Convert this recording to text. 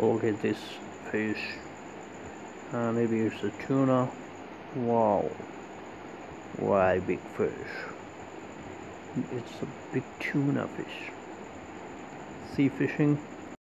Look at this fish. Uh, maybe it's a tuna. Wow. Why big fish? It's a big tuna fish. Sea fishing